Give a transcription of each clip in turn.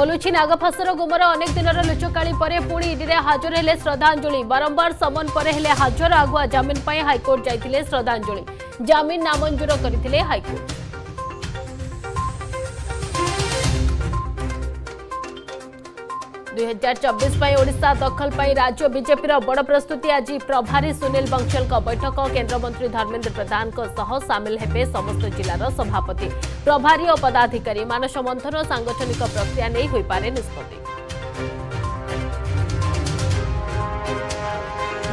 খোলুছি নাগফাসর গুমর অনেক দিনর লুচকাড়ি পরে পুঁ ইডিরে হাজর হলে শ্রদ্ধাঞ্জলি বারম্বার সমন পরে হলে হাজর আগুয়া জামিন হাইকোর্ট যাই শ্রদ্ধাঞ্জলি জামিন নামঞ্জুর করে হাইকোর্ট ଦୁଇ ହଜାର ଚବିଶ ପାଇଁ ଓଡ଼ିଶା ଦଖଲ ପାଇଁ ରାଜ୍ୟ ବିଜେପିର ବଡ଼ ପ୍ରସ୍ତୁତି ଆଜି ପ୍ରଭାରୀ ସୁନୀଲ ବଂଶଲଙ୍କ ବୈଠକ କେନ୍ଦ୍ରମନ୍ତ୍ରୀ ଧର୍ମେନ୍ଦ୍ର ପ୍ରଧାନଙ୍କ ସହ ସାମିଲ ହେବେ ସମସ୍ତ ଜିଲ୍ଲାର ସଭାପତି ପ୍ରଭାରୀ ଓ ପଦାଧିକାରୀ ମାନସ ମନ୍ଥନ ସାଙ୍ଗଠନିକ ପ୍ରକ୍ରିୟା ନେଇ ହୋଇପାରେ ନିଷ୍ପତ୍ତି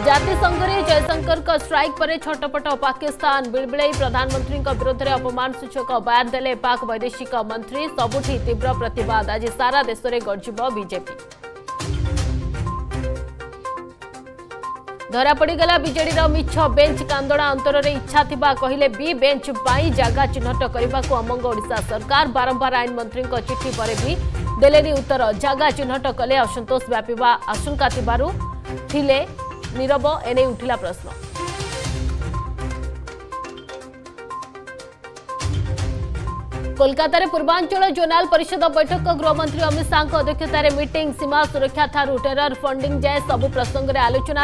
ଜାତିସଂଘରେ ଜୟଶଙ୍କରଙ୍କ ଷ୍ଟ୍ରାଇକ୍ ପରେ ଛଟପଟ ପାକିସ୍ତାନ ବିଳବିଳେଇ ପ୍ରଧାନମନ୍ତ୍ରୀଙ୍କ ବିରୋଧରେ ଅପମାନସୂଚକ ବୟାନ ଦେଲେ ପାକ୍ ବୈଦେଶିକ ମନ୍ତ୍ରୀ ସବୁଠି ତୀବ୍ର ପ୍ରତିବାଦ ଆଜି ସାରା ଦେଶରେ ଗର୍ଜିବ ବିଜେପି ଧରାପଡ଼ିଗଲା ବିଜେଡିର ମିଛ ବେଞ୍ଚ କାନ୍ଦଣା ଅନ୍ତରରେ ଇଚ୍ଛା ଥିବା କହିଲେ ବି ବେଞ୍ଚ ପାଇଁ ଜାଗା ଚିହ୍ନଟ କରିବାକୁ ଅମଙ୍ଗ ଓଡ଼ିଶା ସରକାର ବାରମ୍ବାର ଆଇନ ମନ୍ତ୍ରୀଙ୍କ ଚିଠି ପରେ ବି ଦେଲେନି ଉତ୍ତର ଜାଗା ଚିହ୍ନଟ କଲେ ଅସନ୍ତୋଷ ବ୍ୟାପିବା ଆଶଙ୍କା ଥିବାରୁ ଥିଲେ নিরব এনে উঠিলা প্রশ্ন কলকাতাৰ পূৰ্বাঞ্চলৰ জোনাল পৰিষদৰ বৈঠকক গ্ৰোমন্ত্ৰী অমিতাৰক অধ্যক্ষতাৰে মিটিং সীমা সুৰক্ষা আৰু টৰৰ ফানডিং যায় সব প্ৰসংগৰে আলোচনা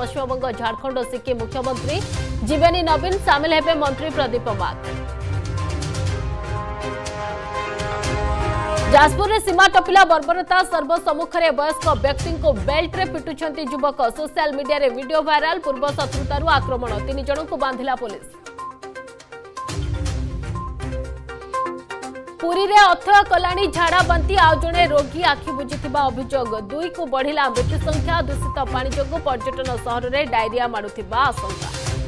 পশ্চিমবংগ ঝাৰখণ্ডৰ মুখ্যমন্ত্ৰী জിവনি নবীন সামিল হেপে মন্ত্রী প্ৰদীপ বৰ ଯାଜପୁରରେ ସୀମା ଟପିଲା ବର୍ବରତା ସର୍ବସମ୍ମୁଖରେ ବୟସ୍କ ବ୍ୟକ୍ତିଙ୍କୁ ବେଲ୍ଟରେ ପିଟୁଛନ୍ତି ଯୁବକ ସୋସିଆଲ ମିଡିଆରେ ଭିଡିଓ ଭାଇରାଲ ପୂର୍ବ ଶତ୍ରୁତାରୁ ଆକ୍ରମଣ ତିନି ଜଣଙ୍କୁ ବାନ୍ଧିଲା ପୋଲିସ ପୁରୀରେ ଅଥୟ କଲାଣି ଝାଡ଼ାବାନ୍ତି ଆଉ ଜଣେ ରୋଗୀ ଆଖି ବୁଜିଥିବା ଅଭିଯୋଗ ଦୁଇକୁ ବଢ଼ିଲା ମୃତ୍ୟୁ ସଂଖ୍ୟା ଦୂଷିତ ପାଣି ଯୋଗୁଁ ପର୍ଯ୍ୟଟନ ସହରରେ ଡାଇରିଆ ମାଡ଼ୁଥିବା ଆଶଙ୍କା